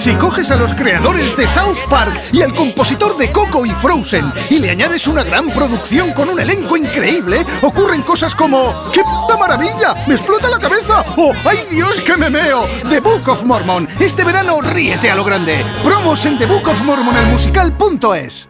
Si coges a los creadores de South Park y al compositor de Coco y Frozen y le añades una gran producción con un elenco increíble, ocurren cosas como ¡Qué puta maravilla! ¡Me explota la cabeza! ¡Oh, ay Dios que me meo! The Book of Mormon. Este verano ríete a lo grande. Promos en thebookofmormonelmusical.es.